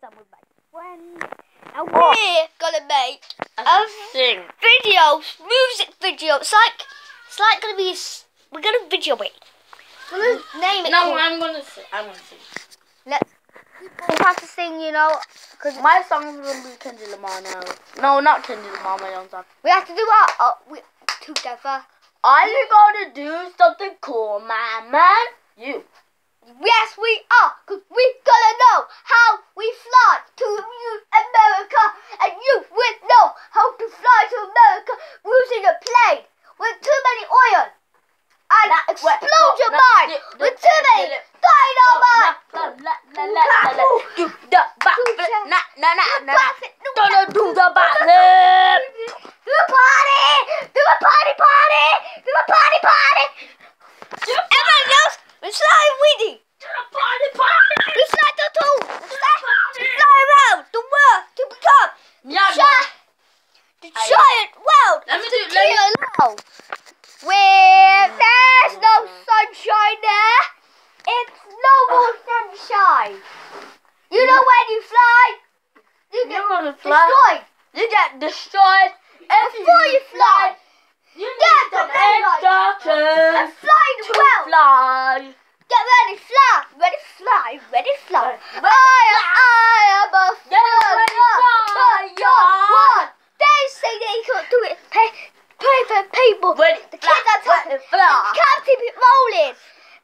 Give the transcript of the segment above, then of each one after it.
guys, I'm with my friend, and we're gonna make a thing. video, music video. It's like, it's like gonna be, s- we're gonna video it. We're gonna name it. No, called- I'm gonna sing. I'm gonna sing. Let's, people have to sing, you know, because My song is gonna be Kendrick Lamar now. No, not Kendrick Lamar, my own song. we have to do our, uh, we, together. Are you gonna do something cool, my man? You. Yes, we are, because we gotta know how we fly to America, and you will know how to fly to America using a plane with too many oil. And Nah, explode wait, your mind di- with too many dynamite. Do the backflip. Na, na, na, na, na. Gonna do the backflip. Do a party! Do a party party! Do a party party! Everyone else, let's fly with you. Do the party, party. Let's fly to two. Let's fly, let's fly around the world to become Yeah, Gi- the I- giant world Let me do- let me- kilo. Where there's no sunshine there, it's no more sunshine. You know mm-hmm. when you fly, you get gonna fly. destroyed. You get destroyed. Before you fly, you need some instructions and fly the to world. fly. Get ready, fly, ready, fly, ready, fly. Ready, I am, I am a Get ready, fly, fly. yeah. One. They say they can't do it. Pay, pay for people. Ready, The kids are fly, talking. fly. Can't keep it rolling.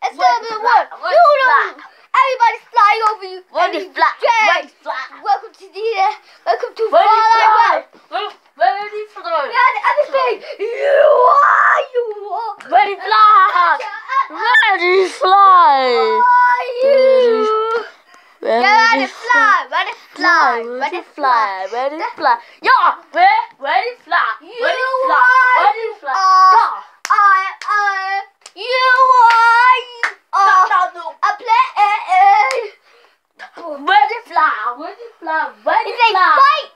It's Ready, the fly, one. ready, You know, everybody's flying over you. Ready, And you fly, jam. ready. Welcome to the uh, welcome to Like fly. Well. Ready, fly. Yeah, everything. You are, you are. Ready, fly. Ready, fly. Are you? Ready, fly, ready, fly, fly, fly. ready, fly. Yeah, ready, ready, fly, You ready, fly, are- ready, fly. are- I, I, you are, you are Yeah, no, a plane. no. Ready, fly, ready, fly, ready, If they fly. fight,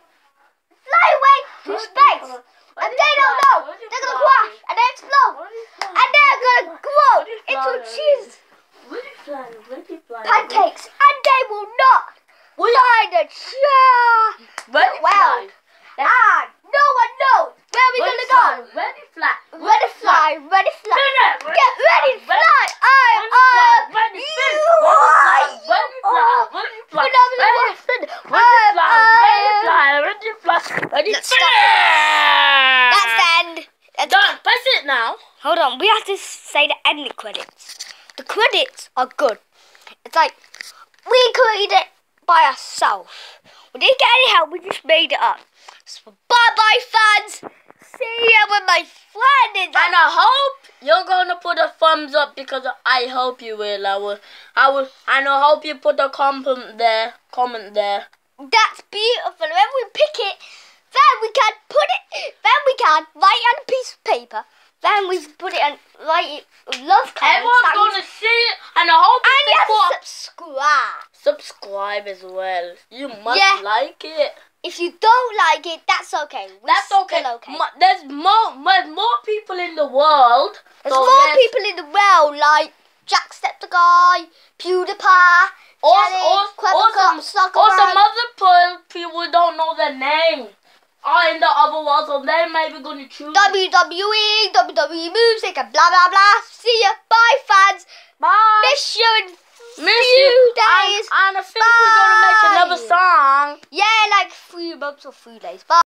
fly away to space, and they don't know, they're gonna crash and then explode, and they're gonna grow into cheese Ready, fly, ready, fly. pancakes, and they will not find a chair. Ready, Well. And ah, no one knows where we're gonna go. ready, fly. Ready, fly, ready, fly. Ready, Get ready, fly. I am oh, Ready, you. fly, ready, fly, ready, fly. We're not gonna Ready, fly, ready, fly, ready, fly, ready, Let's stop it. That's the end. Done. Press it now. Hold on, we have to say the ending credits. The credits are good. It's like we created by ourselves. We didn't get any help, we just made it up. So bye bye fans. See you with my friend And I hope you're gonna put a thumbs up because I hope you will. I will. I will. And I hope you put a comment there. Comment there. That's beautiful. When we pick it, then we can put it. Then we can write it on a piece of paper. Then we put it and write it. Love comments. Everyone's gonna see it, and I hope and you you have put to subscribe. Subscribe as well. You must Yeah. like it. If you don't like it, that's okay. We're That's okay. Okay. There's more. There's more people in the world. There's so more there's- people in the world like Jacksepticeye, PewDiePie, Jelly, or, Clever or, some, other pe- people don't know their name. Are in the other world, so they may be going to choose. WWE, WWE music, and blah blah blah. See ya. Bye, fans. Bye. Miss you Miss you. days. And, and I think we're gonna make another song. Yeah, like three months or three days. Bye.